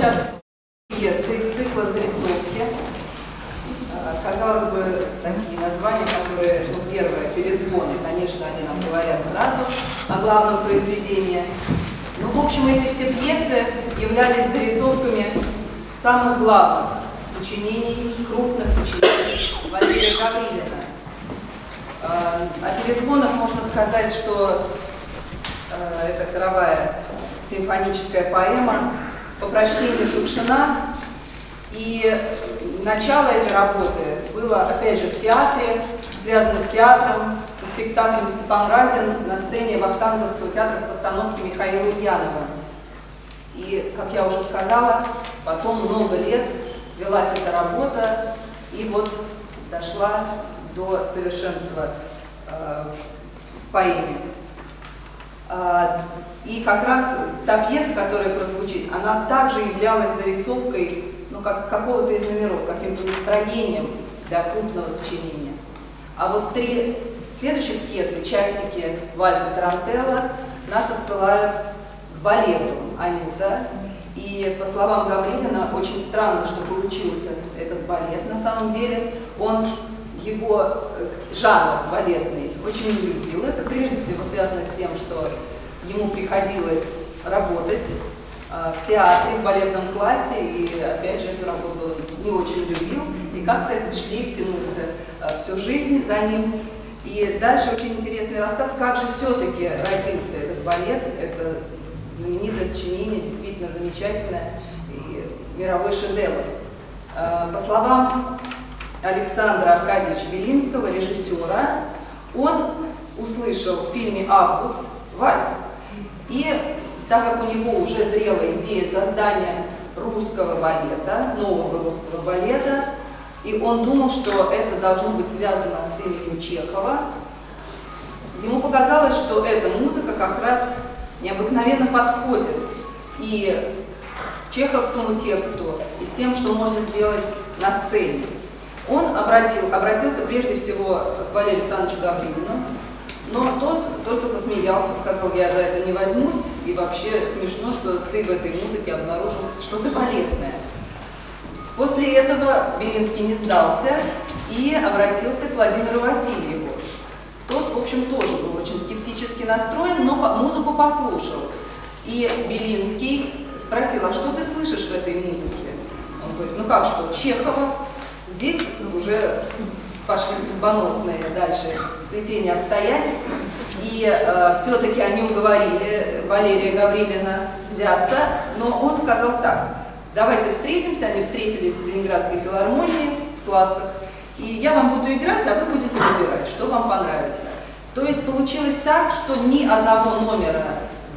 звучат пьесы из цикла «Зарисовки». А, Казалось бы, такие названия, которые, ну, первое, перезвоны, конечно, они нам говорят сразу о главном произведении. Ну, в общем, эти все пьесы являлись зарисовками самых главных сочинений, крупных сочинений Валерия Гаврилина. А, О перезвонах можно сказать, что э, это хоровая симфоническая поэма по прочтению Шукшина. И начало этой работы было, опять же, в театре, связано с театром, со спектаклем «Степан Разин» на сцене Вахтанговского театра в постановке Михаила Ульянова. И, как я уже сказала, потом много лет велась эта работа, и вот дошла до совершенства э, в поэме. А, И как раз та пьеса, которая прозвучит, она также являлась зарисовкой ну, как, какого-то из номеров, каким-то настроением для крупного сочинения. А вот три следующих пьесы, «Часики», «Вальс» и «Тарантелла» нас отсылают к балету «Анюта». И по словам Гаврилина, очень странно, что получился этот балет. На самом деле он его э, жанр балетный очень не любил. Это прежде всего связано с тем, что ему приходилось работать э, в театре, в балетном классе, и опять же эту работу не очень любил. И как-то этот шлейф тянулся э, всю жизнь за ним. И дальше очень интересный рассказ, как же все-таки родился этот балет. Это знаменитое сочинение, действительно замечательное и мировой шедевр. Э, По словам Александра Аркадьевича Белинского, режиссера, он услышал в фильме «Август» вальс. И так как у него уже зрела идея создания русского балета, нового русского балета, и он думал, что это должно быть связано с именем Чехова, ему показалось, что эта музыка как раз необыкновенно подходит и к чеховскому тексту, и с тем, что можно сделать на сцене. Он обратил, обратился прежде всего к Валерию Александровичу Гаврилину, но тот только посмеялся, сказал, я за это не возьмусь, и вообще смешно, что ты в этой музыке обнаружил что-то балетное. После этого Белинский не сдался и обратился к Владимиру Васильеву. Тот, в общем, тоже был очень скептически настроен, но музыку послушал. И Белинский спросил, а что ты слышишь в этой музыке? Он говорит, ну как что, Чехова. Здесь уже пошли судьбоносные дальше сплетения обстоятельств. И э, все-таки они уговорили Валерия Гаврилина взяться, но он сказал так, давайте встретимся, они встретились в Ленинградской филармонии в классах, и я вам буду играть, а вы будете выбирать, что вам понравится. То есть получилось так, что ни одного номера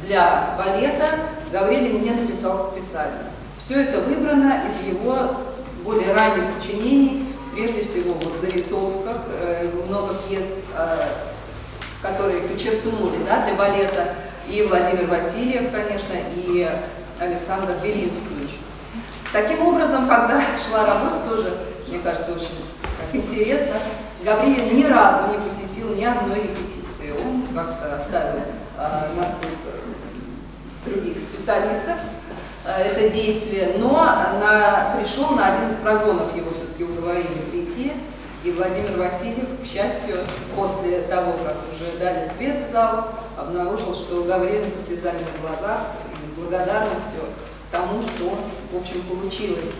для балета Гаврилин не написал специально. Все это выбрано из его более ранних сочинений, прежде всего вот зарисовках, э, много пьес, э, которые почерпнули да, для балета, и Владимир Васильев, конечно, и Александр Белинский. Таким образом, когда шла работа, тоже, мне кажется, очень так интересно, Гаврилин ни разу не посетил ни одной репетиции. Он как-то оставил э, на суд э, других специалистов это действие, но на, пришел на один из прогонов, его все-таки уговорили прийти, и Владимир Васильев, к счастью, после того, как уже дали свет в зал, обнаружил, что Гаврилин со слезами на глазах и с благодарностью тому, что, в общем, получилось